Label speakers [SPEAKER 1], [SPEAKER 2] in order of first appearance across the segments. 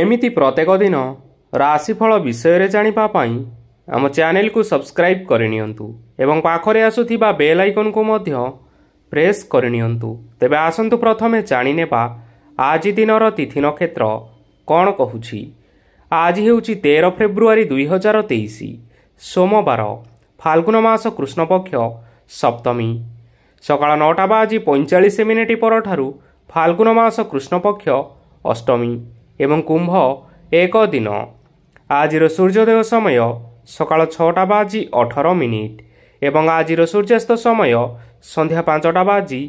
[SPEAKER 1] ଏମିତି ପ୍ରତ୍ୟେକ ଦିନ ରାଶିଫଳ ବିଷୟରେ ଜାଣିବା ପାଇଁ ଆମ ଚ୍ୟାନେଲକୁ ସବସ୍କ୍ରାଇବ୍ କରିନିଅନ୍ତୁ ଏବଂ ପାଖରେ ଆସୁଥିବା ବେଲ୍ ଆଇକନ୍କୁ ମଧ୍ୟ ପ୍ରେସ୍ କରିନିଅନ୍ତୁ। ତେବେ ଆସନ୍ତୁ ପ୍ରଥମେ ଜାଣିନେବା ଆଜି ଦିନର ତିଥି ନକ୍ଷତ୍ର କ'ଣ କହୁଛି। ଆଜି ହେଉଛି ତେର ଫେବୃଆରୀ ଦୁଇହଜାର ତେଇଶ ସୋମବାର ଫାଲ୍ଗୁନ ମାସ କୃଷ୍ଣପକ୍ଷ ସପ୍ତମୀ। ସକାଳ ନଅଟା ବାଜି ପଇଁଚାଳିଶ ମିନିଟ୍ ପରଠାରୁ ଫାଲ୍ଗୁନ ମାସ କୃଷ୍ଣପକ୍ଷ ଅଷ୍ଟମୀ। ଏବଂ କୁମ୍ଭ ଏକ ଦିନ। ଆଜିର ସୂର୍ଯ୍ୟୋଦୟ ସମୟ ସକାଳ ଛଅଟା ବାଜି ଅଠର ମିନିଟ୍ ଏବଂ ଆଜିର ସୂର୍ଯ୍ୟାସ୍ତ ସମୟ ସନ୍ଧ୍ୟା ପାଞ୍ଚଟା ବାଜି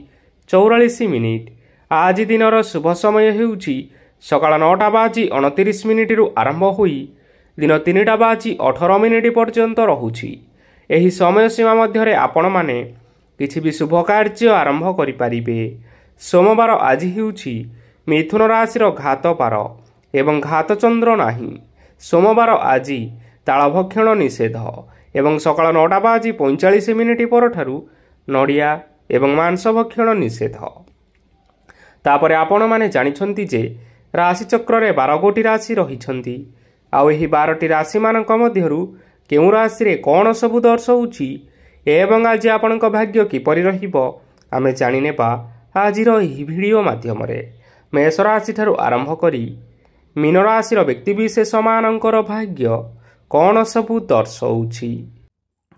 [SPEAKER 1] ଚଉରାଳିଶ ମିନିଟ୍। ଆଜି ଦିନର ଶୁଭ ସମୟ ହେଉଛି ସକାଳ ନଅଟା ବାଜି ଅଣତିରିଶ ମିନିଟ୍ରୁ ଆରମ୍ଭ ହୋଇ ଦିନ ତିନିଟା ବାଜି ଅଠର ମିନିଟ୍ ପର୍ଯ୍ୟନ୍ତ ରହୁଛି। ଏହି ସମୟ ସୀମା ମଧ୍ୟରେ ଆପଣମାନେ କିଛି ବି ଶୁଭ କାର୍ଯ୍ୟ ଆରମ୍ଭ କରିପାରିବେ। ସୋମବାର ଆଜି ହେଉଛି ମିଥୁନ ରାଶିର ଘାତପାର ଏବଂ ଘାତଚନ୍ଦ୍ର ନାହିଁ। ସୋମବାର ଆଜି ତାଳଭକ୍ଷଣ ନିଷେଧ ଏବଂ ସକାଳ ନଅଟା ବାଜି ପଇଁଚାଳିଶ ମିନିଟ୍ ପରଠାରୁ ନଡ଼ିଆ ଏବଂ ମାଂସ ଭକ୍ଷଣ ନିଷେଧ। ତାପରେ ଆପଣମାନେ ଜାଣିଛନ୍ତି ଯେ ରାଶିଚକ୍ରରେ ବାର ଗୋଟି ରାଶି ରହିଛନ୍ତି। ଆଉ ଏହି ବାରଟି ରାଶିମାନଙ୍କ ମଧ୍ୟରୁ କେଉଁ ରାଶିରେ କ'ଣ ସବୁ ଦର୍ଶଉଛି ଏବଂ ଆଜି ଆପଣଙ୍କ ଭାଗ୍ୟ କିପରି ରହିବ ଆମେ ଜାଣିନେବା ଆଜିର ଏହି ଭିଡ଼ିଓ ମାଧ୍ୟମରେ। ମେଷ ରାଶିଠାରୁ ଆରମ୍ଭ କରି ମୀନ ରାଶିର ବ୍ୟକ୍ତିବିଶେଷମାନଙ୍କର ଭାଗ୍ୟ କ'ଣ ସବୁ ଦର୍ଶଉଛି?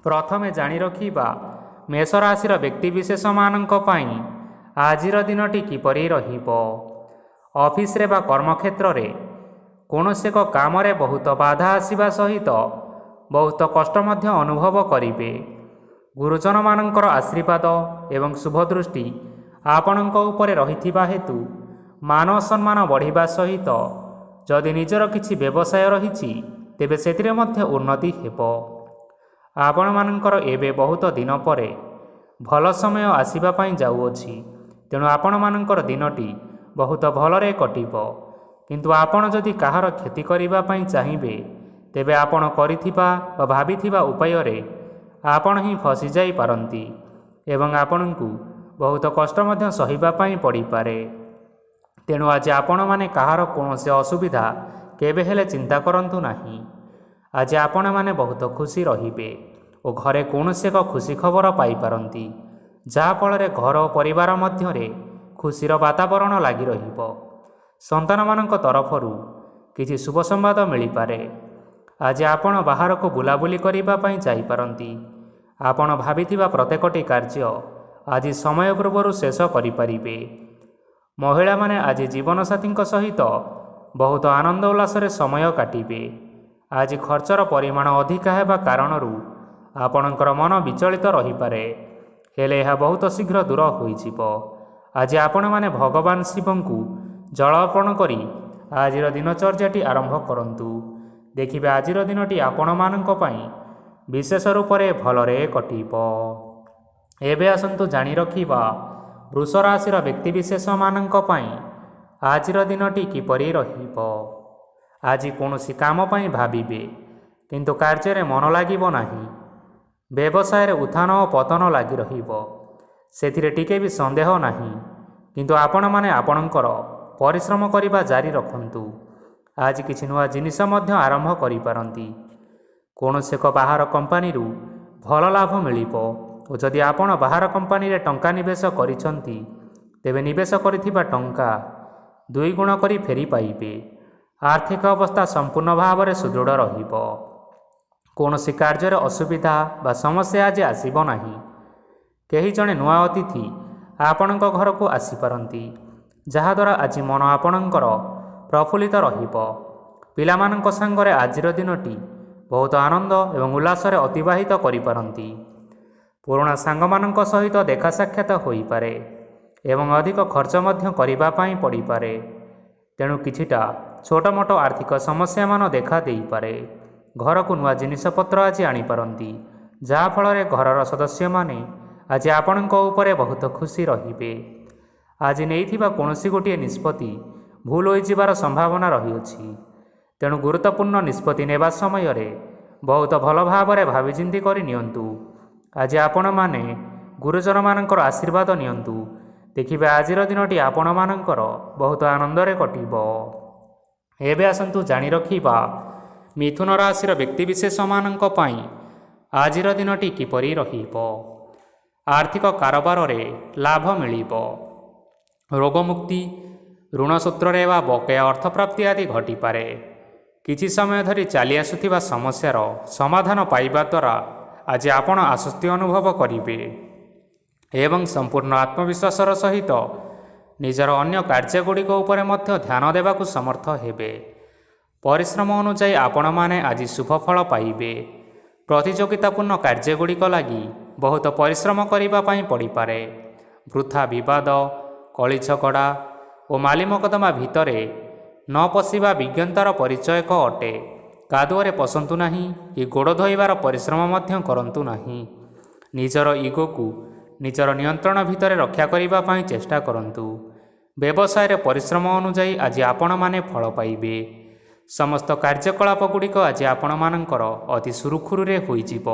[SPEAKER 1] ପ୍ରଥମେ ଜାଣି ରଖିବା ମେଷ ରାଶିର ବ୍ୟକ୍ତିବିଶେଷମାନଙ୍କ ପାଇଁ ଆଜିର ଦିନଟି କିପରି ରହିବ? ଅଫିସରେ ବା କର୍ମକ୍ଷେତ୍ରରେ କୌଣସି ଏକ କାମରେ ବହୁତ ବାଧା ଆସିବା ସହିତ ବହୁତ କଷ୍ଟ ମଧ୍ୟ ଅନୁଭବ କରିବେ। ଗୁରୁଜନମାନଙ୍କର ଆଶୀର୍ବାଦ ଏବଂ ଶୁଭଦୃଷ୍ଟି ଆପଣଙ୍କ ଉପରେ ରହିଥିବା ହେତୁ ମାନ ସମ୍ମାନ ବଢ଼ିବା ସହିତ ଯଦି ନିଜର କିଛି ବ୍ୟବସାୟ ରହିଛି ତେବେ ସେଥିରେ ମଧ୍ୟ ଉନ୍ନତି ହେବ। ଆପଣମାନଙ୍କର ଏବେ ବହୁତ ଦିନ ପରେ ଭଲ ସମୟ ଆସିବା ପାଇଁ ଯାଉଅଛି। ତେଣୁ ଆପଣମାନଙ୍କର ଦିନଟି ବହୁତ ଭଲରେ କଟିବ। କିନ୍ତୁ ଆପଣ ଯଦି କାହାର କ୍ଷତି କରିବା ପାଇଁ ଚାହିଁବେ ତେବେ ଆପଣ କରିଥିବା ବା ଭାବିଥିବା ଉପାୟରେ ଆପଣ ହିଁ ଫସିଯାଇପାରନ୍ତି ଏବଂ ଆପଣଙ୍କୁ ବହୁତ କଷ୍ଟ ମଧ୍ୟ ସହିବା ପାଇଁ ପଡ଼ିପାରେ। ତେଣୁ ଆଜି ଆପଣମାନେ କାହାର କୌଣସି ଅସୁବିଧା କେବେ ହେଲେ ଚିନ୍ତା କରନ୍ତୁ ନାହିଁ। ଆଜି ଆପଣମାନେ ବହୁତ ଖୁସି ରହିବେ ଓ ଘରେ କୌଣସି ଏକ ଖୁସି ଖବର ପାଇପାରନ୍ତି ଯାହାଫଳରେ ଘର ଓ ପରିବାର ମଧ୍ୟରେ ଖୁସିର ବାତାବରଣ ଲାଗି ରହିବ। ସନ୍ତାନମାନଙ୍କ ତରଫରୁ କିଛି ଶୁଭ ସମ୍ବାଦ ମିଳିପାରେ। ଆଜି ଆପଣ ବାହାରକୁ ବୁଲାବୁଲି କରିବା ପାଇଁ ଯାଇପାରନ୍ତି। ଆପଣ ଭାବିଥିବା ପ୍ରତ୍ୟେକଟି କାର୍ଯ୍ୟ ଆଜି ସମୟ ପୂର୍ବରୁ ଶେଷ କରିପାରିବେ। ମହିଳାମାନେ ଆଜି ଜୀବନସାଥୀଙ୍କ ସହିତ ବହୁତ ଆନନ୍ଦ ଉଲ୍ଲାସରେ ସମୟ କାଟିବେ। ଆଜି ଖର୍ଚ୍ଚର ପରିମାଣ ଅଧିକା ହେବା କାରଣରୁ ଆପଣଙ୍କର ମନ ବିଚଳିତ ରହିପାରେ। ହେଲେ ଏହା ବହୁତ ଶୀଘ୍ର ଦୂର ହୋଇଯିବ। ଆଜି ଆପଣମାନେ ଭଗବାନ ଶିବଙ୍କୁ ଜଳ ଅର୍ପଣ କରି ଆଜିର ଦିନଚର୍ଯ୍ୟାଟି ଆରମ୍ଭ କରନ୍ତୁ। ଦେଖିବେ ଆଜିର ଦିନଟି ଆପଣମାନଙ୍କ ପାଇଁ ବିଶେଷ ରୂପରେ ଭଲରେ କଟିବ। ଏବେ ଆସନ୍ତୁ ଜାଣି ରଖିବା ବୃଷ ରାଶିର ବ୍ୟକ୍ତିବିଶେଷମାନଙ୍କ ପାଇଁ ଆଜିର ଦିନଟି କିପରି ରହିବ? ଆଜି କୌଣସି କାମ ପାଇଁ ଭାବିବେ କିନ୍ତୁ କାର୍ଯ୍ୟରେ ମନ ଲାଗିବ ନାହିଁ। ବ୍ୟବସାୟରେ ଉତ୍ଥାନ ଓ ପତନ ଲାଗି ରହିବ। ସେଥିରେ ଟିକେ ବି ସନ୍ଦେହ ନାହିଁ। କିନ୍ତୁ ଆପଣମାନେ ଆପଣଙ୍କର ପରିଶ୍ରମ କରିବା ଜାରି ରଖନ୍ତୁ। ଆଜି କିଛି ନୂଆ ଜିନିଷ ମଧ୍ୟ ଆରମ୍ଭ କରିପାରନ୍ତି। କୌଣସି ଏକ ବାହାର କମ୍ପାନୀରୁ ଭଲ ଲାଭ ମିଳିବ। ଓ ଯଦି ଆପଣ ବାହାର କମ୍ପାନୀରେ ଟଙ୍କା ନିବେଶ କରିଛନ୍ତି ତେବେ ନିବେଶ କରିଥିବା ଟଙ୍କା ଦୁଇ ଗୁଣ କରି ଫେରି ପାଇବେ। ଆର୍ଥିକ ଅବସ୍ଥା ସମ୍ପୂର୍ଣ୍ଣ ଭାବରେ ସୁଦୃଢ଼ ରହିବ। କୌଣସି କାର୍ଯ୍ୟରେ ଅସୁବିଧା ବା ସମସ୍ୟା ଆଜି ଆସିବ ନାହିଁ। କେହି ଜଣେ ନୂଆ ଅତିଥି ଆପଣଙ୍କ ଘରକୁ ଆସିପାରନ୍ତି ଯାହାଦ୍ୱାରା ଆଜି ମନ ଆପଣଙ୍କର ପ୍ରଫୁଲ୍ଲିତ ରହିବ। ପିଲାମାନଙ୍କ ସାଙ୍ଗରେ ଆଜିର ଦିନଟି ବହୁତ ଆନନ୍ଦ ଏବଂ ଉଲ୍ଲାସରେ ଅତିବାହିତ କରିପାରନ୍ତି। ପୁରୁଣା ସାଙ୍ଗମାନଙ୍କ ସହିତ ଦେଖା ସାକ୍ଷାତ ହୋଇପାରେ ଏବଂ ଅଧିକ ଖର୍ଚ୍ଚ ମଧ୍ୟ କରିବା ପାଇଁ ପଡ଼ିପାରେ। ତେଣୁ କିଛିଟା ଛୋଟ ମୋଟ ଆର୍ଥିକ ସମସ୍ୟାମାନ ଦେଖା ଦେଇପାରେ। ଘରକୁ ନୂଆ ଜିନିଷପତ୍ର ଆଜି ଆଣିପାରନ୍ତି ଯାହାଫଳରେ ଘରର ସଦସ୍ୟମାନେ ଆଜି ଆପଣଙ୍କ ଉପରେ ବହୁତ ଖୁସି ରହିବେ। ଆଜି ନେଇଥିବା କୌଣସି ଗୋଟିଏ ନିଷ୍ପତ୍ତି ଭୁଲ ହୋଇଯିବାର ସମ୍ଭାବନା ରହିଅଛି। ତେଣୁ ଗୁରୁତ୍ୱପୂର୍ଣ୍ଣ ନିଷ୍ପତ୍ତି ନେବା ସମୟରେ ବହୁତ ଭଲ ଭାବରେ ଭାବିଚିନ୍ତି କରି ନିଅନ୍ତୁ। ଆଜି ଆପଣମାନେ ଗୁରୁଜନମାନଙ୍କର ଆଶୀର୍ବାଦ ନିଅନ୍ତୁ। ଦେଖିବେ ଆଜିର ଦିନଟି ଆପଣମାନଙ୍କର ବହୁତ ଆନନ୍ଦରେ କଟିବ। ଏବେ ଆସନ୍ତୁ ଜାଣି ରଖିବା ମିଥୁନ ରାଶିର ବ୍ୟକ୍ତିବିଶେଷମାନଙ୍କ ପାଇଁ ଆଜିର ଦିନଟି କିପରି ରହିବ। ଆର୍ଥିକ କାରବାରରେ ଲାଭ ମିଳିବ। ରୋଗମୁକ୍ତି ଋଣ ସୂତ୍ରରେ ବା ବକେୟା ଅର୍ଥପ୍ରାପ୍ତି ଆଦି ଘଟିପାରେ। କିଛି ସମୟ ଧରି ଚାଲି ଆସୁଥିବା ସମସ୍ୟାର ସମାଧାନ ପାଇବା ଦ୍ୱାରା ଆଜି ଆପଣ ଆଶ୍ୱସ୍ତି ଅନୁଭବ କରିବେ। ଏବଂ ସମ୍ପୂର୍ଣ୍ଣ ଆତ୍ମବିଶ୍ୱାସର ସହିତ ନିଜର ଅନ୍ୟ କାର୍ଯ୍ୟଗୁଡ଼ିକ ଉପରେ ମଧ୍ୟ ଧ୍ୟାନ ଦେବାକୁ ସମର୍ଥ ହେବେ। ପରିଶ୍ରମ ଅନୁଯାୟୀ ଆପଣମାନେ ଆଜି ଶୁଭ ଫଳ ପାଇବେ। ପ୍ରତିଯୋଗିତାପୂର୍ଣ୍ଣ କାର୍ଯ୍ୟଗୁଡ଼ିକ ଲାଗି ବହୁତ ପରିଶ୍ରମ କରିବା ପାଇଁ ପଡ଼ିପାରେ। ବୃଥା ବିବାଦ କଳି ଝଗଡ଼ା ଓ ମାଲି ମକଦ୍ଦମା ଭିତରେ ନ ପଶିବା ବିଜ୍ଞତାର ପରିଚୟକ ଅଟେ। କାଦୁଅରେ ପଶନ୍ତୁ ନାହିଁ କି ଗୋଡ଼ ଧୋଇବାର ପରିଶ୍ରମ ମଧ୍ୟ କରନ୍ତୁ ନାହିଁ। ନିଜର ଇଗୋକୁ ନିଜର ନିୟନ୍ତ୍ରଣ ଭିତରେ ରକ୍ଷା କରିବା ପାଇଁ ଚେଷ୍ଟା କରନ୍ତୁ। ବ୍ୟବସାୟରେ ପରିଶ୍ରମ ଅନୁଯାୟୀ ଆଜି ଆପଣମାନେ ଫଳ ପାଇବେ। ସମସ୍ତ କାର୍ଯ୍ୟକଳାପ ଗୁଡ଼ିକ ଆଜି ଆପଣମାନଙ୍କର ଅତି ସୁରୁଖୁରୁରେ ହୋଇଯିବ।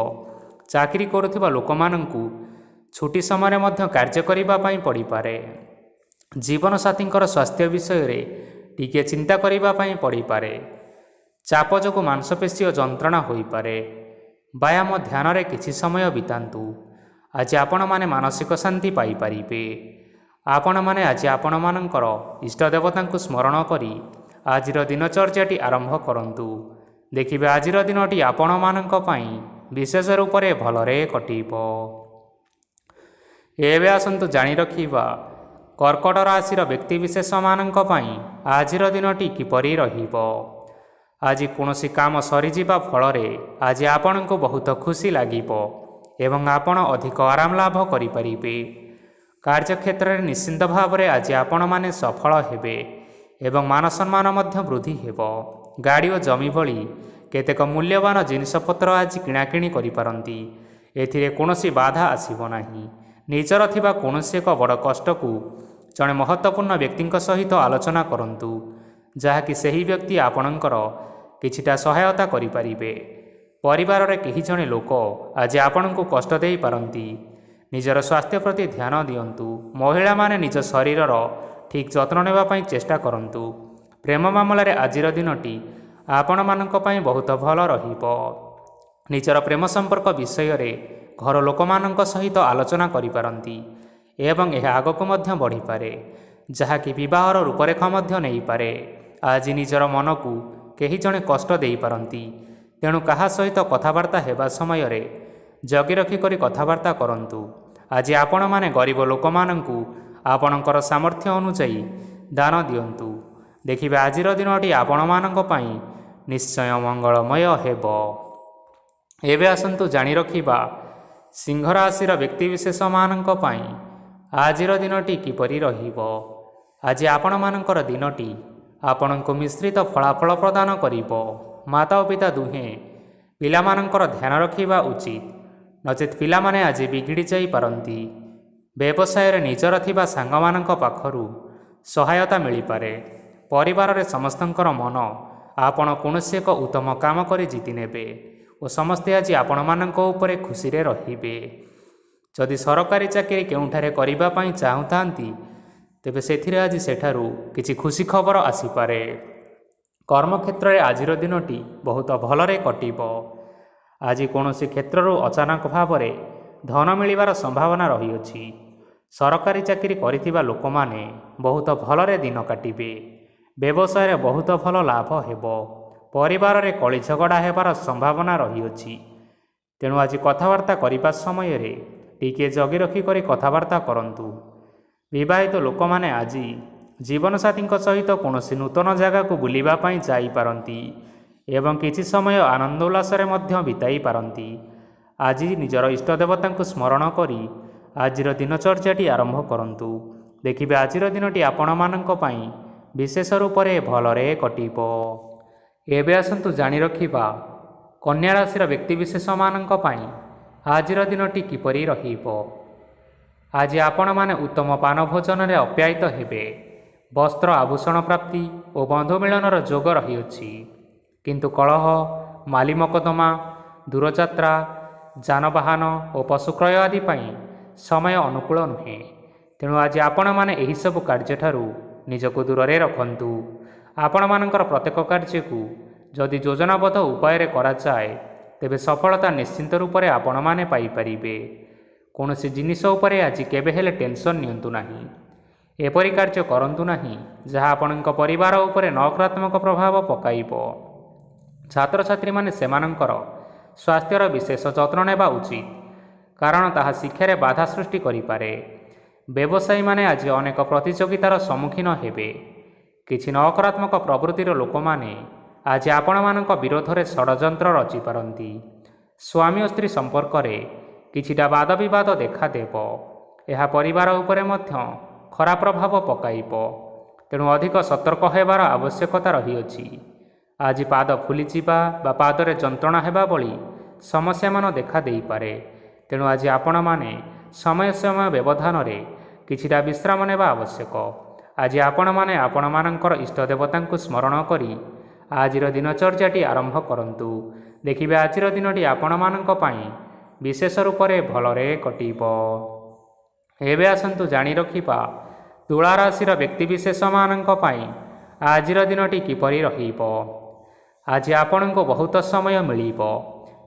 [SPEAKER 1] ଚାକିରି କରୁଥିବା ଲୋକମାନଙ୍କୁ ଛୁଟି ସମୟରେ ମଧ୍ୟ କାର୍ଯ୍ୟ କରିବା ପାଇଁ ପଡ଼ିପାରେ। ଜୀବନସାଥୀଙ୍କର ସ୍ୱାସ୍ଥ୍ୟ ବିଷୟରେ ଟିକିଏ ଚିନ୍ତା କରିବା ପାଇଁ ପଡ଼ିପାରେ। ଚାପ ଯୋଗୁଁ ମାଂସପେଶୀ ଓ ଯନ୍ତ୍ରଣା ହୋଇପାରେ। ବ୍ୟାୟାମ ଧ୍ୟାନରେ କିଛି ସମୟ ବିତାନ୍ତୁ। ଆଜି ଆପଣମାନେ ମାନସିକ ଶାନ୍ତି ପାଇପାରିବେ। ଆପଣମାନେ ଆଜି ଆପଣମାନଙ୍କର ଇଷ୍ଟ ଦେବତାଙ୍କୁ ସ୍ମରଣ କରି ଆଜିର ଦିନଚର୍ଯ୍ୟାଟି ଆରମ୍ଭ କରନ୍ତୁ। ଦେଖିବେ ଆଜିର ଦିନଟି ଆପଣମାନଙ୍କ ପାଇଁ ବିଶେଷ ରୂପରେ ଭଲରେ କଟିବ। ଏବେ ଆସନ୍ତୁ ଜାଣି ରଖିବା କର୍କଟ ରାଶିର ବ୍ୟକ୍ତିବିଶେଷମାନଙ୍କ ପାଇଁ ଆଜିର ଦିନଟି କିପରି ରହିବ। ଆଜି କୌଣସି କାମ ସରିଯିବା ଫଳରେ ଆଜି ଆପଣଙ୍କୁ ବହୁତ ଖୁସି ଲାଗିବ ଏବଂ ଆପଣ ଅଧିକ ଆରାମ ଲାଭ କରିପାରିବେ। କାର୍ଯ୍ୟକ୍ଷେତ୍ରରେ ନିଶ୍ଚିନ୍ତ ଭାବରେ ଆଜି ଆପଣମାନେ ସଫଳ ହେବେ ଏବଂ ମାନସମ୍ମାନ ମଧ୍ୟ ବୃଦ୍ଧି ହେବ। ଗାଡ଼ି ଓ ଜମି ଭଳି କେତେକ ମୂଲ୍ୟବାନ ଜିନିଷପତ୍ର ଆଜି କିଣାକିଣି କରିପାରନ୍ତି। ଏଥିରେ କୌଣସି ବାଧା ଆସିବ ନାହିଁ। ନିଜର ଥିବା କୌଣସି ଏକ ବଡ଼ କଷ୍ଟକୁ ଜଣେ ମହତ୍ତ୍ୱପୂର୍ଣ୍ଣ ବ୍ୟକ୍ତିଙ୍କ ସହିତ ଆଲୋଚନା କରନ୍ତୁ ଯାହାକି ସେହି ବ୍ୟକ୍ତି ଆପଣଙ୍କର କିଛିଟା ସହାୟତା କରିପାରିବେ। ପରିବାରରେ କେହି ଜଣେ ଲୋକ ଆଜି ଆପଣଙ୍କୁ କଷ୍ଟ ଦେଇପାରନ୍ତି ନିଜର ସ୍ୱାସ୍ଥ୍ୟ ପ୍ରତି ଧ୍ୟାନ ଦିଅନ୍ତୁ। ମହିଳାମାନେ ନିଜ ଶରୀରର ଠିକ୍ ଯତ୍ନ ନେବା ପାଇଁ ଚେଷ୍ଟା କରନ୍ତୁ। ପ୍ରେମ ମାମଲାରେ ଆଜିର ଦିନଟି ଆପଣମାନଙ୍କ ପାଇଁ ବହୁତ ଭଲ ରହିବ। ନିଜର ପ୍ରେମ ସମ୍ପର୍କ ବିଷୟରେ ଘର ଲୋକମାନଙ୍କ ସହିତ ଆଲୋଚନା କରିପାରନ୍ତି ଏବଂ ଏହା ଆଗକୁ ମଧ୍ୟ ବଢ଼ିପାରେ। ଯାହାକି ବିବାହର ରୂପରେଖ ମଧ୍ୟ ନେଇପାରେ। ଆଜି ନିଜର ମନକୁ କେହି ଜଣେ କଷ୍ଟ ଦେଇପାରନ୍ତି। ତେଣୁ କାହା ସହିତ କଥାବାର୍ତ୍ତା ହେବା ସମୟରେ ଜଗି ରଖି କରି କଥାବାର୍ତ୍ତା କରନ୍ତୁ। ଆଜି ଆପଣମାନେ ଗରିବ ଲୋକମାନଙ୍କୁ ଆପଣଙ୍କର ସାମର୍ଥ୍ୟ ଅନୁଯାୟୀ ଦାନ ଦିଅନ୍ତୁ। ଦେଖିବେ ଆଜିର ଦିନଟି ଆପଣମାନଙ୍କ ପାଇଁ ନିଶ୍ଚୟ ମଙ୍ଗଳମୟ ହେବ। ଏବେ ଆସନ୍ତୁ ଜାଣି ରଖିବା ସିଂହ ରାଶିର ବ୍ୟକ୍ତିବିଶେଷମାନଙ୍କ ପାଇଁ ଆଜିର ଦିନଟି କିପରି ରହିବ। ଆଜି ଆପଣମାନଙ୍କର ଦିନଟି ଆପଣଙ୍କୁ ମିଶ୍ରିତ ଫଳାଫଳ ପ୍ରଦାନ କରିବ। ମାତା ଓ ପିତା ଦୁହେଁ ପିଲାମାନଙ୍କର ଧ୍ୟାନ ରଖିବା ଉଚିତ। ନଚେତ୍ ପିଲାମାନେ ଆଜି ବିଗିଡ଼ି ଯାଇପାରନ୍ତି ବ୍ୟବସାୟରେ ନିଜର ଥିବା ସାଙ୍ଗମାନଙ୍କ ପାଖରୁ ସହାୟତା ମିଳିପାରେ। ପରିବାରରେ ସମସ୍ତଙ୍କର ମନ ଆପଣ କୌଣସି ଏକ ଉତ୍ତମ କାମ କରି ଜିତିନେବେ ଓ ସମସ୍ତେ ଆଜି ଆପଣମାନଙ୍କ ଉପରେ ଖୁସିରେ ରହିବେ। ଯଦି ସରକାରୀ ଚାକିରି କେଉଁଠାରେ କରିବା ପାଇଁ ଚାହୁଁଥାନ୍ତି ତେବେ ସେଥିରେ ଆଜି ସେଠାରୁ କିଛି ଖୁସି ଖବର ଆସିପାରେ। କର୍ମକ୍ଷେତ୍ରରେ ଆଜିର ଦିନଟି ବହୁତ ଭଲରେ କଟିବ। ଆଜି କୌଣସି କ୍ଷେତ୍ରରୁ ଅଚାନକ ଭାବରେ ଧନ ମିଳିବାର ସମ୍ଭାବନା ରହିଅଛି। ସରକାରୀ ଚାକିରି କରିଥିବା ଲୋକମାନେ ବହୁତ ଭଲରେ ଦିନ କାଟିବେ। ବ୍ୟବସାୟରେ ବହୁତ ଭଲ ଲାଭ ହେବ। ପରିବାରରେ କଳି ଝଗଡ଼ା ହେବାର ସମ୍ଭାବନା ରହିଅଛି। ତେଣୁ ଆଜି କଥାବାର୍ତ୍ତା କରିବା ସମୟରେ ଟିକିଏ ଜଗି ରଖି କରି କଥାବାର୍ତ୍ତା କରନ୍ତୁ। ବିବାହିତ ଲୋକମାନେ ଆଜି ଜୀବନସାଥୀଙ୍କ ସହିତ କୌଣସି ନୂତନ ଜାଗାକୁ ବୁଲିବା ପାଇଁ ଯାଇପାରନ୍ତି ଏବଂ କିଛି ସମୟ ଆନନ୍ଦ ଉଲ୍ଲାସରେ ମଧ୍ୟ ବିତାଇ ପାରନ୍ତି। ଆଜି ନିଜର ଇଷ୍ଟ ଦେବତାଙ୍କୁ ସ୍ମରଣ କରି ଆଜିର ଦିନଚର୍ଯ୍ୟାଟି ଆରମ୍ଭ କରନ୍ତୁ। ଦେଖିବେ ଆଜିର ଦିନଟି ଆପଣମାନଙ୍କ ପାଇଁ ବିଶେଷ ରୂପରେ ଭଲରେ କଟିବ। ଏବେ ଆସନ୍ତୁ ଜାଣି ରଖିବା କନ୍ୟା ରାଶିର ବ୍ୟକ୍ତିବିଶେଷମାନଙ୍କ ପାଇଁ ଆଜିର ଦିନଟି କିପରି ରହିବ। ଆଜି ଆପଣମାନେ ଉତ୍ତମ ପାନ ଭୋଜନରେ ଅପ୍ୟାୟିତ ହେବେ। ବସ୍ତ୍ର ଆଭୂଷଣ ପ୍ରାପ୍ତି ଓ ବନ୍ଧୁ ମିଳନର ଯୋଗ ରହିଅଛି। କିନ୍ତୁ କଳହ ମାଲି ମକଦ୍ଦମା ଦୂରଯାତ୍ରା ଯାନବାହନ ଓ ପଶୁକ୍ରୟ ଆଦି ପାଇଁ ସମୟ ଅନୁକୂଳ ନୁହେଁ। ତେଣୁ ଆଜି ଆପଣମାନେ ଏହିସବୁ କାର୍ଯ୍ୟଠାରୁ ନିଜକୁ ଦୂରରେ ରଖନ୍ତୁ। ଆପଣମାନଙ୍କର ପ୍ରତ୍ୟେକ କାର୍ଯ୍ୟକୁ ଯଦି ଯୋଜନାବଦ୍ଧ ଉପାୟରେ କରାଯାଏ ତେବେ ସଫଳତା ନିଶ୍ଚିନ୍ତ ରୂପରେ ଆପଣମାନେ ପାଇପାରିବେ। କୌଣସି ଜିନିଷ ଉପରେ ଆଜି କେବେ ହେଲେ ଟେନସନ୍ ନିଅନ୍ତୁ ନାହିଁ। ଏପରି କାର୍ଯ୍ୟ କରନ୍ତୁ ନାହିଁ ଯାହା ଆପଣଙ୍କ ପରିବାର ଉପରେ ନକାରାତ୍ମକ ପ୍ରଭାବ ପକାଇବ। ଛାତ୍ରଛାତ୍ରୀମାନେ ସେମାନଙ୍କର ସ୍ୱାସ୍ଥ୍ୟର ବିଶେଷ ଯତ୍ନ ନେବା ଉଚିତ କାରଣ ତାହା ଶିକ୍ଷାରେ ବାଧା ସୃଷ୍ଟି କରିପାରେ। ବ୍ୟବସାୟୀମାନେ ଆଜି ଅନେକ ପ୍ରତିଯୋଗିତାର ସମ୍ମୁଖୀନ ହେବେ। କିଛି ନକାରାତ୍ମକ ପ୍ରବୃତ୍ତିର ଲୋକମାନେ ଆଜି ଆପଣମାନଙ୍କ ବିରୋଧରେ ଷଡ଼ଯନ୍ତ୍ର ରଚିପାରନ୍ତି। ସ୍ୱାମୀ ଓ ସ୍ତ୍ରୀ ସମ୍ପର୍କରେ କିଛିଟା ବାଦବିବାଦ ଦେଖାଦେବ ଏହା ପରିବାର ଉପରେ ମଧ୍ୟ ଖରାପ ପ୍ରଭାବ ପକାଇବ। ତେଣୁ ଅଧିକ ସତର୍କ ହେବାର ଆବଶ୍ୟକତା ରହିଅଛି। ଆଜି ପାଦ ଫୁଲିଯିବା ବା ପାଦରେ ଯନ୍ତ୍ରଣା ହେବା ଭଳି ସମସ୍ୟାମାନ ଦେଖା ଦେଇପାରେ। ତେଣୁ ଆଜି ଆପଣମାନେ ସମୟ ସମୟ ବ୍ୟବଧାନରେ କିଛିଟା ବିଶ୍ରାମ ନେବା ଆବଶ୍ୟକ। ଆଜି ଆପଣମାନେ ଆପଣମାନଙ୍କର ଇଷ୍ଟ ଦେବତାଙ୍କୁ ସ୍ମରଣ କରି ଆଜିର ଦିନଚର୍ଯ୍ୟାଟି ଆରମ୍ଭ କରନ୍ତୁ। ଦେଖିବେ ଆଜିର ଦିନଟି ଆପଣମାନଙ୍କ ପାଇଁ ବିଶେଷ ରୂପରେ ଭଲରେ କଟିବ। ଏବେ ଆସନ୍ତୁ ଜାଣି ରଖିବା ତୁଳା ରାଶିର ବ୍ୟକ୍ତିବିଶେଷମାନଙ୍କ ପାଇଁ ଆଜିର ଦିନଟି କିପରି ରହିବ। ଆଜି ଆପଣଙ୍କୁ ବହୁତ ସମୟ ମିଳିବ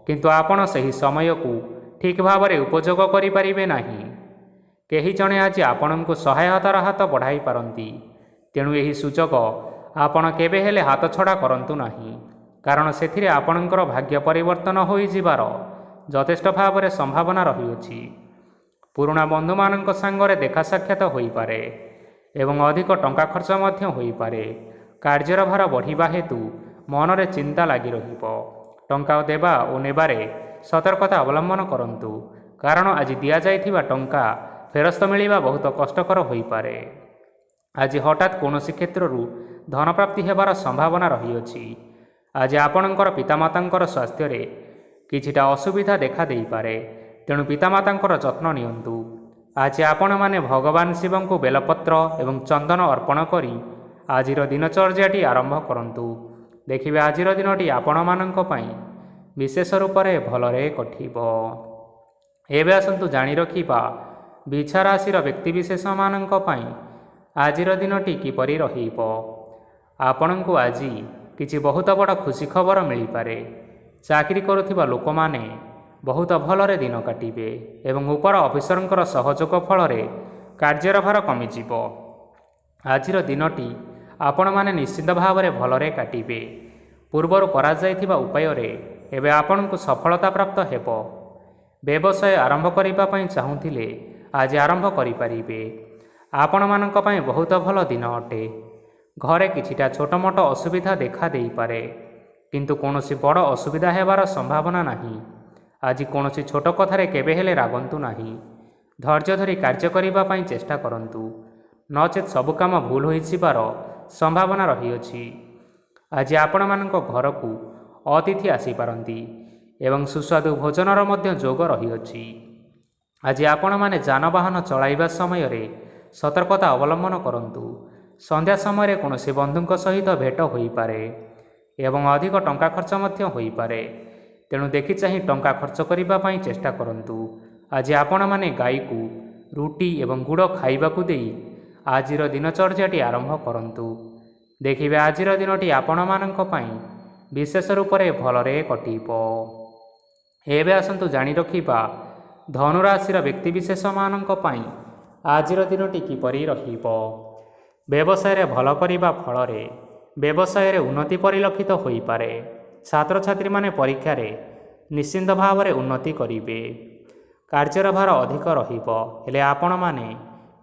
[SPEAKER 1] କିନ୍ତୁ ଆପଣ ସେହି ସମୟକୁ ଠିକ୍ ଭାବରେ ଉପଯୋଗ କରିପାରିବେ ନାହିଁ। କେହି ଜଣେ ଆଜି ଆପଣଙ୍କୁ ସହାୟତାର ହାତ ବଢ଼ାଇ ପାରନ୍ତି ତେଣୁ ଏହି ସୁଯୋଗ ଆପଣ କେବେ ହେଲେ ହାତଛଡ଼ା କରନ୍ତୁ ନାହିଁ କାରଣ ସେଥିରେ ଆପଣଙ୍କର ଭାଗ୍ୟ ପରିବର୍ତ୍ତନ ହୋଇଯିବାର ଯଥେଷ୍ଟ ଭାବରେ ସମ୍ଭାବନା ରହିଅଛି। ପୁରୁଣା ବନ୍ଧୁମାନଙ୍କ ସାଙ୍ଗରେ ଦେଖା ସାକ୍ଷାତ ହୋଇପାରେ ଏବଂ ଅଧିକ ଟଙ୍କା ଖର୍ଚ୍ଚ ମଧ୍ୟ ହୋଇପାରେ। କାର୍ଯ୍ୟର ଭାର ବଢ଼ିବା ହେତୁ ମନରେ ଚିନ୍ତା ଲାଗି ରହିବ। ଟଙ୍କା ଦେବା ଓ ନେବାରେ ସତର୍କତା ଅବଲମ୍ବନ କରନ୍ତୁ। କାରଣ ଆଜି ଦିଆଯାଇଥିବା ଟଙ୍କା ଫେରସ୍ତ ମିଳିବା ବହୁତ କଷ୍ଟକର ହୋଇପାରେ। ଆଜି ହଠାତ୍ କୌଣସି କ୍ଷେତ୍ରରୁ ଧନପ୍ରାପ୍ତି ହେବାର ସମ୍ଭାବନା ରହିଅଛି। ଆଜି ଆପଣଙ୍କର ପିତାମାତାଙ୍କର ସ୍ୱାସ୍ଥ୍ୟରେ କିଛିଟା ଅସୁବିଧା ଦେଖା ଦେଇପାରେ। ତେଣୁ ପିତାମାତାଙ୍କର ଯତ୍ନ ନିଅନ୍ତୁ। ଆଜି ଆପଣମାନେ ଭଗବାନ ଶିବଙ୍କୁ ବେଲପତ୍ର ଏବଂ ଚନ୍ଦନ ଅର୍ପଣ କରି ଆଜିର ଦିନଚର୍ଯ୍ୟାଟି ଆରମ୍ଭ କରନ୍ତୁ। ଦେଖିବେ ଆଜିର ଦିନଟି ଆପଣମାନଙ୍କ ପାଇଁ ବିଶେଷ ରୂପରେ ଭଲରେ କଟିବ। ଏବେ ଆସନ୍ତୁ ଜାଣି ରଖିବା ବିଛା ରାଶିର ବ୍ୟକ୍ତିବିଶେଷମାନଙ୍କ ପାଇଁ ଆଜିର ଦିନଟି କିପରି ରହିବ। ଆପଣଙ୍କୁ ଆଜି କିଛି ବହୁତ ବଡ଼ ଖୁସି ଖବର ମିଳିପାରେ। ଚାକିରି କରୁଥିବା ଲୋକମାନେ ବହୁତ ଭଲରେ ଦିନ କାଟିବେ ଏବଂ ଉପର ଅଫିସରଙ୍କର ସହଯୋଗ ଫଳରେ କାର୍ଯ୍ୟର ଭାର କମିଯିବ। ଆଜିର ଦିନଟି ଆପଣମାନେ ନିଶ୍ଚିତ ଭାବରେ ଭଲରେ କାଟିବେ। ପୂର୍ବରୁ କରାଯାଇଥିବା ଉପାୟରେ ଏବେ ଆପଣଙ୍କୁ ସଫଳତା ପ୍ରାପ୍ତ ହେବ। ବ୍ୟବସାୟ ଆରମ୍ଭ କରିବା ପାଇଁ ଚାହୁଁଥିଲେ ଆଜି ଆରମ୍ଭ କରିପାରିବେ। ଆପଣମାନଙ୍କ ପାଇଁ ବହୁତ ଭଲ ଦିନ ଅଟେ। ଘରେ କିଛିଟା ଛୋଟମୋଟ ଅସୁବିଧା ଦେଖା ଦେଇପାରେ। କିନ୍ତୁ କୌଣସି ବଡ଼ ଅସୁବିଧା ହେବାର ସମ୍ଭାବନା ନାହିଁ। ଆଜି କୌଣସି ଛୋଟ କଥାରେ କେବେ ହେଲେ ରାଗନ୍ତୁ ନାହିଁ। ଧୈର୍ଯ୍ୟ ଧରି କାର୍ଯ୍ୟ କରିବା ପାଇଁ ଚେଷ୍ଟା କରନ୍ତୁ। ନଚେତ୍ ସବୁ କାମ ଭୁଲ ହୋଇଯିବାର ସମ୍ଭାବନା ରହିଅଛି। ଆଜି ଆପଣମାନଙ୍କ ଘରକୁ ଅତିଥି ଆସିପାରନ୍ତି ଏବଂ ସୁସ୍ୱାଦୁ ଭୋଜନର ମଧ୍ୟ ଯୋଗ ରହିଅଛି। ଆଜି ଆପଣମାନେ ଯାନବାହନ ଚଳାଇବା ସମୟରେ ସତର୍କତା ଅବଲମ୍ବନ କରନ୍ତୁ। ସନ୍ଧ୍ୟା ସମୟରେ କୌଣସି ବନ୍ଧୁଙ୍କ ସହିତ ଭେଟ ହୋଇପାରେ। ଏବଂ ଅଧିକ ଟଙ୍କା ଖର୍ଚ୍ଚ ମଧ୍ୟ ହୋଇପାରେ। ତେଣୁ ଦେଖିଚାହିଁ ଟଙ୍କା ଖର୍ଚ୍ଚ କରିବା ପାଇଁ ଚେଷ୍ଟା କରନ୍ତୁ। ଆଜି ଆପଣମାନେ ଗାଈକୁ ରୁଟି ଏବଂ ଗୁଡ଼ ଖାଇବାକୁ ଦେଇ ଆଜିର ଦିନଚର୍ଯ୍ୟାଟି ଆରମ୍ଭ କରନ୍ତୁ। ଦେଖିବେ ଆଜିର ଦିନଟି ଆପଣମାନଙ୍କ ପାଇଁ ବିଶେଷ ରୂପରେ ଭଲରେ କଟିବ। ଏବେ ଆସନ୍ତୁ ଜାଣି ରଖିବା ଧନୁରାଶିର ବ୍ୟକ୍ତିବିଶେଷମାନଙ୍କ ପାଇଁ ଆଜିର ଦିନଟି କିପରି ରହିବ। ବ୍ୟବସାୟରେ ଭଲ କରିବା ଫଳରେ ବ୍ୟବସାୟରେ ଉନ୍ନତି ପରିଲକ୍ଷିତ ହୋଇପାରେ। ଛାତ୍ରଛାତ୍ରୀମାନେ ପରୀକ୍ଷାରେ ନିଶ୍ଚିନ୍ତ ଭାବରେ ଉନ୍ନତି କରିବେ। କାର୍ଯ୍ୟର ଭାର ଅଧିକ ରହିବ। ହେଲେ ଆପଣମାନେ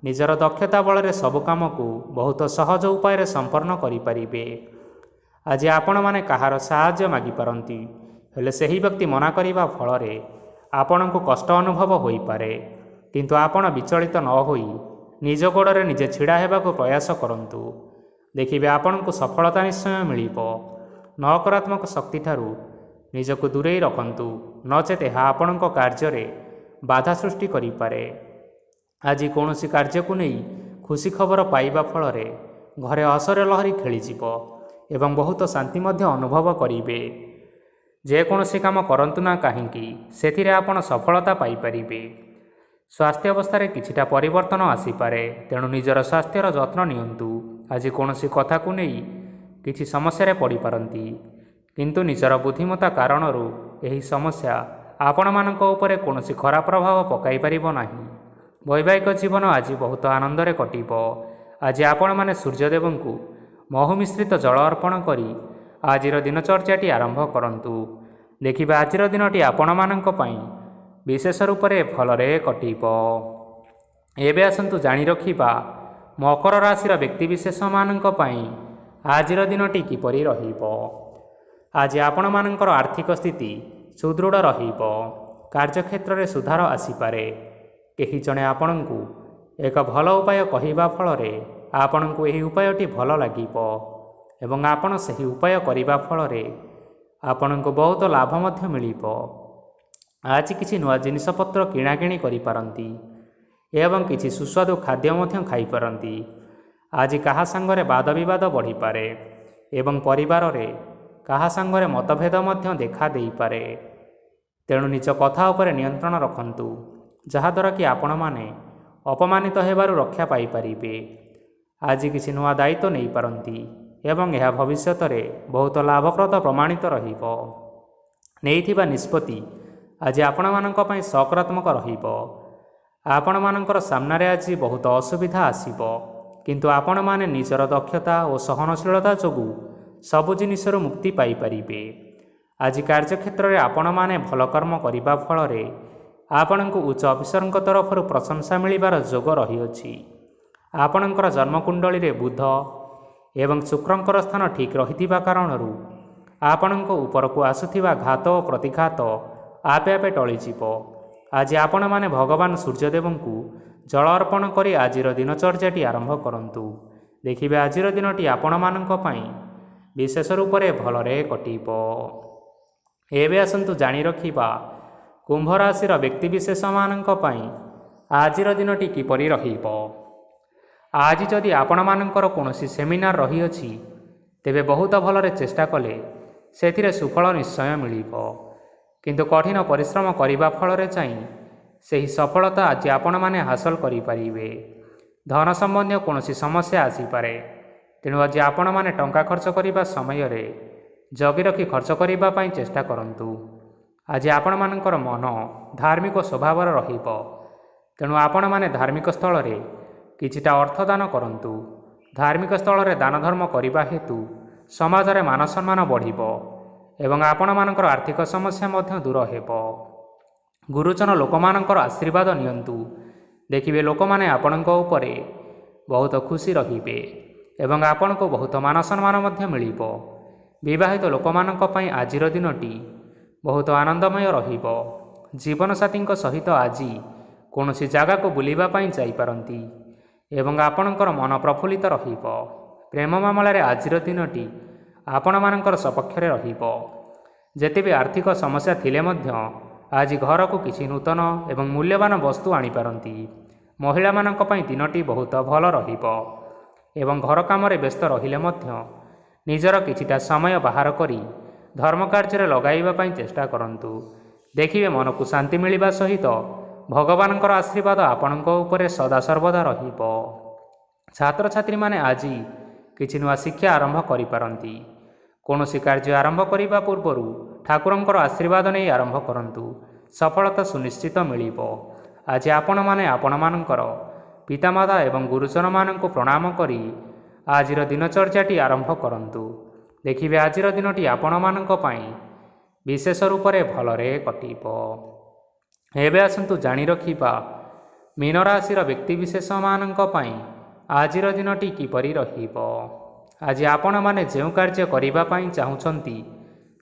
[SPEAKER 1] ନିଜର ଦକ୍ଷତା ବଳରେ ସବୁ କାମକୁ ବହୁତ ସହଜ ଉପାୟରେ ସମ୍ପନ୍ନ କରିପାରିବେ। ଆଜି ଆପଣମାନେ କାହାର ସାହାଯ୍ୟ ମାଗିପାରନ୍ତି? ହେଲେ ସେହି ବ୍ୟକ୍ତି ମନା କରିବା ଫଳରେ ଆପଣଙ୍କୁ କଷ୍ଟ ଅନୁଭବ ହୋଇପାରେ। କିନ୍ତୁ ଆପଣ ବିଚଳିତ ନ ହୋଇ ନିଜ ଗୋଡ଼ରେ ନିଜେ ଛିଡ଼ା ହେବାକୁ ପ୍ରୟାସ କରନ୍ତୁ। ଦେଖିବେ ଆପଣଙ୍କୁ ସଫଳତା ନିଶ୍ଚୟ ମିଳିବ। ନକାରାତ୍ମକ ଶକ୍ତିଠାରୁ ନିଜକୁ ଦୂରେଇ ରଖନ୍ତୁ। ନଚେତ୍ ଏହା ଆପଣଙ୍କ କାର୍ଯ୍ୟରେ ବାଧା ସୃଷ୍ଟି କରିପାରେ। ଆଜି କୌଣସି କାର୍ଯ୍ୟକୁ ନେଇ ଖୁସି ଖବର ପାଇବା ଫଳରେ ଘରେ ହସର ଲହରୀ ଖେଳିଯିବ ଏବଂ ବହୁତ ଶାନ୍ତି ମଧ୍ୟ ଅନୁଭବ କରିବେ। ଯେକୌଣସି କାମ କରନ୍ତୁ ନା କାହିଁକି ସେଥିରେ ଆପଣ ସଫଳତା ପାଇପାରିବେ। ସ୍ୱାସ୍ଥ୍ୟ ଅବସ୍ଥାରେ କିଛିଟା ପରିବର୍ତ୍ତନ ଆସିପାରେ। ତେଣୁ ନିଜର ସ୍ୱାସ୍ଥ୍ୟର ଯତ୍ନ ନିଅନ୍ତୁ। ଆଜି କୌଣସି କଥାକୁ ନେଇ କିଛି ସମସ୍ୟାରେ ପଡ଼ିପାରନ୍ତି। କିନ୍ତୁ ନିଜର ବୁଦ୍ଧିମତା କାରଣରୁ ଏହି ସମସ୍ୟା ଆପଣମାନଙ୍କ ଉପରେ କୌଣସି ଖରାପ ପ୍ରଭାବ ପକାଇ ପାରିବ ନାହିଁ। ବୈବାହିକ ଜୀବନ ଆଜି ବହୁତ ଆନନ୍ଦରେ କଟିବ। ଆଜି ଆପଣମାନେ ସୂର୍ଯ୍ୟଦେବଙ୍କୁ ମହୁ ମିଶ୍ରିତ ଜଳ ଅର୍ପଣ କରି ଆଜିର ଦିନଚର୍ଯ୍ୟାଟି ଆରମ୍ଭ କରନ୍ତୁ। ଦେଖିବେ ଆଜିର ଦିନଟି ଆପଣମାନଙ୍କ ପାଇଁ ବିଶେଷ ରୂପରେ ଭଲରେ କଟିବ। ଏବେ ଆସନ୍ତୁ ଜାଣି ରଖିବା ମକର ରାଶିର ବ୍ୟକ୍ତିବିଶେଷମାନଙ୍କ ପାଇଁ ଆଜିର ଦିନଟି କିପରି ରହିବ? ଆଜି ଆପଣମାନଙ୍କର ଆର୍ଥିକ ସ୍ଥିତି ସୁଦୃଢ଼ ରହିବ। କାର୍ଯ୍ୟକ୍ଷେତ୍ରରେ ସୁଧାର ଆସିପାରେ। କେହି ଜଣେ ଆପଣଙ୍କୁ ଏକ ଭଲ ଉପାୟ କହିବା ଫଳରେ ଆପଣଙ୍କୁ ଏହି ଉପାୟଟି ଭଲ ଲାଗିବ ଏବଂ ଆପଣ ସେହି ଉପାୟ କରିବା ଫଳରେ ଆପଣଙ୍କୁ ବହୁତ ଲାଭ ମଧ୍ୟ ମିଳିବ। ଆଜି କିଛି ନୂଆ ଜିନିଷପତ୍ର କିଣାକିଣି କରିପାରନ୍ତି। ଏବଂ କିଛି ସୁସ୍ୱାଦୁ ଖାଦ୍ୟ ମଧ୍ୟ ଖାଇପାରନ୍ତି। ଆଜି କାହା ସାଙ୍ଗରେ ବାଦ ବିବାଦ ବଢ଼ିପାରେ ଏବଂ ପରିବାରରେ କାହା ସାଙ୍ଗରେ ମତଭେଦ ମଧ୍ୟ ଦେଖା ଦେଇପାରେ। ତେଣୁ ନିଜ କଥା ଉପରେ ନିୟନ୍ତ୍ରଣ ରଖନ୍ତୁ ଯାହାଦ୍ୱାରା କି ଆପଣମାନେ ଅପମାନିତ ହେବାରୁ ରକ୍ଷା ପାଇପାରିବେ। ଆଜି କିଛି ନୂଆ ଦାୟିତ୍ୱ ନେଇପାରନ୍ତି ଏବଂ ଏହା ଭବିଷ୍ୟତରେ ବହୁତ ଲାଭପ୍ରଦ ପ୍ରମାଣିତ ରହିବ। ନେଇଥିବା ନିଷ୍ପତ୍ତି ଆଜି ଆପଣମାନଙ୍କ ପାଇଁ ସକାରାତ୍ମକ ରହିବ। ଆପଣମାନଙ୍କର ସାମ୍ନାରେ ଆଜି ବହୁତ ଅସୁବିଧା ଆସିବ। କିନ୍ତୁ ଆପଣମାନେ ନିଜର ଦକ୍ଷତା ଓ ସହନଶୀଳତା ଯୋଗୁଁ ସବୁ ଜିନିଷରୁ ମୁକ୍ତି ପାଇପାରିବେ। ଆଜି କାର୍ଯ୍ୟକ୍ଷେତ୍ରରେ ଆପଣମାନେ ଭଲ କର୍ମ କରିବା ଫଳରେ ଆପଣଙ୍କୁ ଉଚ୍ଚ ଅଫିସରଙ୍କ ତରଫରୁ ପ୍ରଶଂସା ମିଳିବାର ଯୋଗ ରହିଅଛି। ଆପଣଙ୍କର ଜନ୍ମକୁଣ୍ଡଳୀରେ ବୁଧ ଏବଂ ଶୁକ୍ରଙ୍କର ସ୍ଥାନ ଠିକ୍ ରହିଥିବା କାରଣରୁ ଆପଣଙ୍କ ଉପରକୁ ଆସୁଥିବା ଘାତ ଓ ପ୍ରତିଘାତ ଆପେ ଆପେ ଟଳିଯିବ। ଆଜି ଆପଣମାନେ ଭଗବାନ ସୂର୍ଯ୍ୟଦେବଙ୍କୁ ଜଳ ଅର୍ପଣ କରି ଆଜିର ଦିନଚର୍ଯ୍ୟାଟି ଆରମ୍ଭ କରନ୍ତୁ। ଦେଖିବେ ଆଜିର ଦିନଟି ଆପଣମାନଙ୍କ ପାଇଁ ବିଶେଷ ରୂପରେ ଭଲରେ କଟିବ। ଏବେ ଆସନ୍ତୁ ଜାଣି ରଖିବା କୁମ୍ଭ ରାଶିର ବ୍ୟକ୍ତିବିଶେଷମାନଙ୍କ ପାଇଁ ଆଜିର ଦିନଟି କିପରି ରହିବ। ଆଜି ଯଦି ଆପଣମାନଙ୍କର କୌଣସି ସେମିନାର ରହିଅଛି ତେବେ ବହୁତ ଭଲରେ ଚେଷ୍ଟା କଲେ ସେଥିରେ ସୁଫଳ ନିଶ୍ଚୟ ମିଳିବ। କିନ୍ତୁ କଠିନ ପରିଶ୍ରମ କରିବା ଫଳରେ ଚାହିଁ ସେହି ସଫଳତା ଆଜି ଆପଣମାନେ ହାସଲ କରିପାରିବେ। ଧନ ସମ୍ବନ୍ଧୀୟ କୌଣସି ସମସ୍ୟା ଆସିପାରେ। ତେଣୁ ଆଜି ଆପଣମାନେ ଟଙ୍କା ଖର୍ଚ୍ଚ କରିବା ସମୟରେ ଜଗି ରଖି ଖର୍ଚ୍ଚ କରିବା ପାଇଁ ଚେଷ୍ଟା କରନ୍ତୁ। ଆଜି ଆପଣମାନଙ୍କର ମନ ଧାର୍ମିକ ସ୍ୱଭାବର ରହିବ। ତେଣୁ ଆପଣମାନେ ଧାର୍ମିକ ସ୍ଥଳରେ କିଛିଟା ଅର୍ଥଦାନ କରନ୍ତୁ। ଧାର୍ମିକ ସ୍ଥଳରେ ଦାନ ଧର୍ମ କରିବା ହେତୁ ସମାଜରେ ମାନସମ୍ମାନ ବଢ଼ିବ। ଏବଂ ଆପଣମାନଙ୍କର ଆର୍ଥିକ ସମସ୍ୟା ମଧ୍ୟ ଦୂର ହେବ। ଗୁରୁଜନ ଲୋକମାନଙ୍କର ଆଶୀର୍ବାଦ ନିଅନ୍ତୁ। ଦେଖିବେ ଲୋକମାନେ ଆପଣଙ୍କ ଉପରେ ବହୁତ ଖୁସି ରହିବେ ଏବଂ ଆପଣଙ୍କୁ ବହୁତ ମାନସମ୍ମାନ ମଧ୍ୟ ମିଳିବ। ବିବାହିତ ଲୋକମାନଙ୍କ ପାଇଁ ଆଜିର ଦିନଟି ବହୁତ ଆନନ୍ଦମୟ ରହିବ। ଜୀବନସାଥୀଙ୍କ ସହିତ ଆଜି କୌଣସି ଜାଗାକୁ ବୁଲିବା ପାଇଁ ଯାଇପାରନ୍ତି ଏବଂ ଆପଣଙ୍କର ମନ ପ୍ରଫୁଲ୍ଲିତ ରହିବ। ପ୍ରେମ ମାମଲାରେ ଆଜିର ଦିନଟି ଆପଣମାନଙ୍କର ସପକ୍ଷରେ ରହିବ। ଯେତେ ବି ଆର୍ଥିକ ସମସ୍ୟା ଥିଲେ ମଧ୍ୟ ଆଜି ଘରକୁ କିଛି ନୂତନ ଏବଂ ମୂଲ୍ୟବାନ ବସ୍ତୁ ଆଣିପାରନ୍ତି। ମହିଳାମାନଙ୍କ ପାଇଁ ଦିନଟି ବହୁତ ଭଲ ରହିବ ଏବଂ ଘର କାମରେ ବ୍ୟସ୍ତ ରହିଲେ ମଧ୍ୟ ନିଜର କିଛିଟା ସମୟ ବାହାର କରି ଧର୍ମ କାର୍ଯ୍ୟରେ ଲଗାଇବା ପାଇଁ ଚେଷ୍ଟା କରନ୍ତୁ। ଦେଖିବେ ମନକୁ ଶାନ୍ତି ମିଳିବା ସହିତ ଭଗବାନଙ୍କର ଆଶୀର୍ବାଦ ଆପଣଙ୍କ ଉପରେ ସଦାସର୍ବଦା ରହିବ। ଛାତ୍ରଛାତ୍ରୀମାନେ ଆଜି କିଛି ନୂଆ ଶିକ୍ଷା ଆରମ୍ଭ କରିପାରନ୍ତି। କୌଣସି କାର୍ଯ୍ୟ ଆରମ୍ଭ କରିବା ପୂର୍ବରୁ ଠାକୁରଙ୍କର ଆଶୀର୍ବାଦ ନେଇ ଆରମ୍ଭ କରନ୍ତୁ। ସଫଳତା ସୁନିଶ୍ଚିତ ମିଳିବ। ଆଜି ଆପଣମାନେ ଆପଣମାନଙ୍କର ପିତାମାତା ଏବଂ ଗୁରୁଜନମାନଙ୍କୁ ପ୍ରଣାମ କରି ଆଜିର ଦିନଚର୍ଯ୍ୟାଟି ଆରମ୍ଭ କରନ୍ତୁ। ଦେଖିବେ ଆଜିର ଦିନଟି ଆପଣମାନଙ୍କ ପାଇଁ ବିଶେଷ ରୂପରେ ଭଲରେ କଟିବ। ଏବେ ଆସନ୍ତୁ ଜାଣି ରଖିବା ମୀନରାଶିର ବ୍ୟକ୍ତିବିଶେଷମାନଙ୍କ ପାଇଁ ଆଜିର ଦିନଟି କିପରି ରହିବ। ଆଜି ଆପଣମାନେ ଯେଉଁ କାର୍ଯ୍ୟ କରିବା ପାଇଁ ଚାହୁଁଛନ୍ତି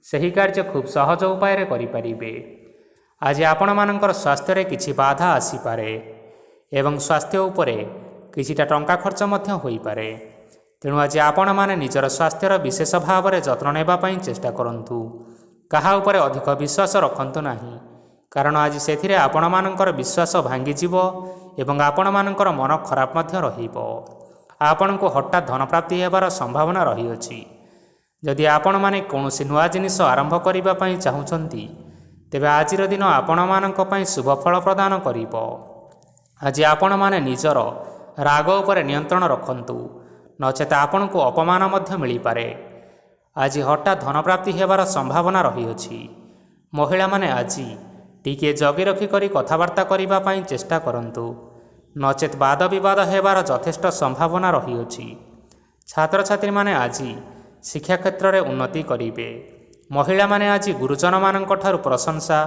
[SPEAKER 1] ସେହି କାର୍ଯ୍ୟ ଖୁବ୍ ସହଜ ଉପାୟରେ କରିପାରିବେ। ଆଜି ଆପଣମାନଙ୍କର ସ୍ୱାସ୍ଥ୍ୟରେ କିଛି ବାଧା ଆସିପାରେ ଏବଂ ସ୍ୱାସ୍ଥ୍ୟ ଉପରେ କିଛିଟା ଟଙ୍କା ଖର୍ଚ୍ଚ ମଧ୍ୟ ହୋଇପାରେ। ତେଣୁ ଆଜି ଆପଣମାନେ ନିଜର ସ୍ୱାସ୍ଥ୍ୟର ବିଶେଷ ଭାବରେ ଯତ୍ନ ନେବା ପାଇଁ ଚେଷ୍ଟା କରନ୍ତୁ। କାହା ଉପରେ ଅଧିକ ବିଶ୍ୱାସ ରଖନ୍ତୁ ନାହିଁ। କାରଣ ଆଜି ସେଥିରେ ଆପଣମାନଙ୍କର ବିଶ୍ୱାସ ଭାଙ୍ଗିଯିବ ଏବଂ ଆପଣମାନଙ୍କର ମନ ଖରାପ ମଧ୍ୟ ରହିବ। ଆପଣଙ୍କୁ ହଠାତ୍ ଧନପ୍ରାପ୍ତି ହେବାର ସମ୍ଭାବନା ରହିଅଛି। ଯଦି ଆପଣମାନେ କୌଣସି ନୂଆ ଜିନିଷ ଆରମ୍ଭ କରିବା ପାଇଁ ଚାହୁଁଛନ୍ତି ତେବେ ଆଜିର ଦିନ ଆପଣମାନଙ୍କ ପାଇଁ ଶୁଭ ଫଳ ପ୍ରଦାନ କରିବ। ଆଜି ଆପଣମାନେ ନିଜର ରାଗ ଉପରେ ନିୟନ୍ତ୍ରଣ ରଖନ୍ତୁ ନଚେତ ଆପଣଙ୍କୁ ଅପମାନ ମଧ୍ୟ ମିଳିପାରେ। ଆଜି ହଠାତ୍ ଧନପ୍ରାପ୍ତି ହେବାର ସମ୍ଭାବନା ରହିଅଛି। ମହିଳାମାନେ ଆଜି ଟିକିଏ ଜଗି ରଖି କରି କଥାବାର୍ତ୍ତା କରିବା ପାଇଁ ଚେଷ୍ଟା କରନ୍ତୁ। ନଚେତ୍ ବାଦ ବିବାଦ ହେବାର ଯଥେଷ୍ଟ ସମ୍ଭାବନା ରହିଅଛି। ଛାତ୍ରଛାତ୍ରୀମାନେ ଆଜି ଶିକ୍ଷା କ୍ଷେତ୍ରରେ ଉନ୍ନତି କରିବେ। ମହିଳାମାନେ ଆଜି ଗୁରୁଜନମାନଙ୍କଠାରୁ ପ୍ରଶଂସା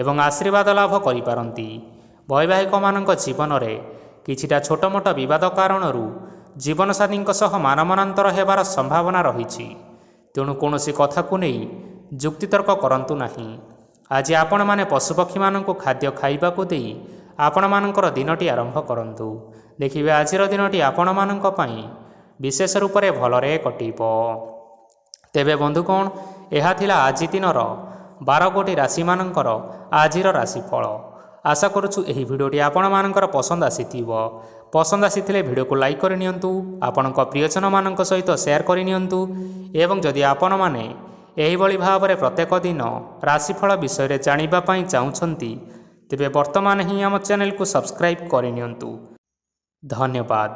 [SPEAKER 1] ଏବଂ ଆଶୀର୍ବାଦ ଲାଭ କରିପାରନ୍ତି। ବୈବାହିକମାନଙ୍କ ଜୀବନରେ କିଛିଟା ଛୋଟମୋଟ ବିବାଦ କାରଣରୁ ଜୀବନସାଥୀଙ୍କ ସହ ମାନମନାନ୍ତର ହେବାର ସମ୍ଭାବନା ରହିଛି। ତେଣୁ କୌଣସି କଥାକୁ ନେଇ ଯୁକ୍ତିତର୍କ କରନ୍ତୁ ନାହିଁ। ଆଜି ଆପଣମାନେ ପଶୁପକ୍ଷୀମାନଙ୍କୁ ଖାଦ୍ୟ ଖାଇବାକୁ ଦେଇ ଆପଣମାନଙ୍କର ଦିନଟି ଆରମ୍ଭ କରନ୍ତୁ। ଦେଖିବେ ଆଜିର ଦିନଟି ଆପଣମାନଙ୍କ ପାଇଁ ବିଶେଷ ରୂପରେ ଭଲରେ କଟିବ। ତେବେ ବନ୍ଧୁଗଣ ଏହା ଥିଲା ଆଜି ଦିନର ବାର ଗୋଟି ରାଶିମାନଙ୍କର ଆଜିର ରାଶିଫଳ। ଆଶା କରୁଛୁ ଏହି ଭିଡ଼ିଓଟି ଆପଣମାନଙ୍କର ପସନ୍ଦ ଆସିଥିବ। ପସନ୍ଦ ଆସିଥିଲେ ଭିଡ଼ିଓକୁ ଲାଇକ୍ କରିନିଅନ୍ତୁ ଆପଣଙ୍କ ପ୍ରିୟଜନମାନଙ୍କ ସହିତ ସେୟାର କରିନିଅନ୍ତୁ ଏବଂ ଯଦି ଆପଣମାନେ ଏହିଭଳି ଭାବରେ ପ୍ରତ୍ୟେକ ଦିନ ରାଶିଫଳ ବିଷୟରେ ଜାଣିବା ପାଇଁ ଚାହୁଁଛନ୍ତି ତେବେ ବର୍ତ୍ତମାନ ହିଁ ଆମ ଚ୍ୟାନେଲକୁ ସବସ୍କ୍ରାଇବ୍ କରିନିଅନ୍ତୁ ଧନ୍ୟବାଦ